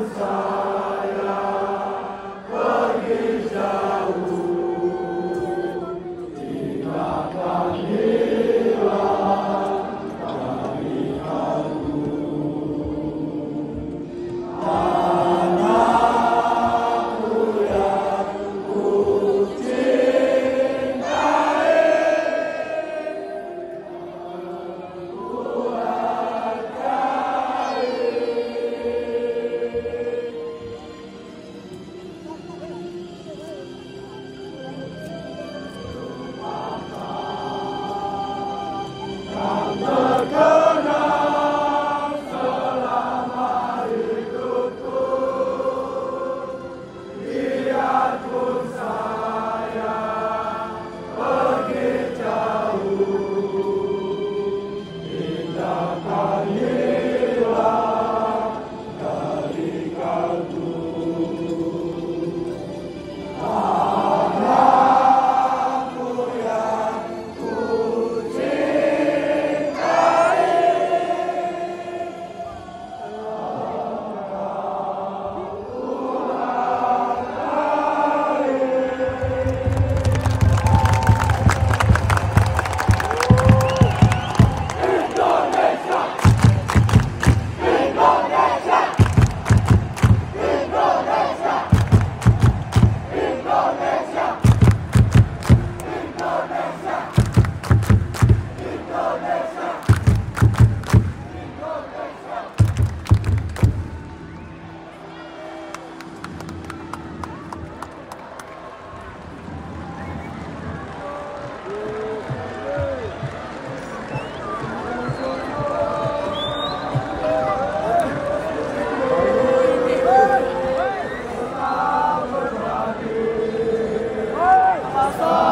Jerusalem. Amen.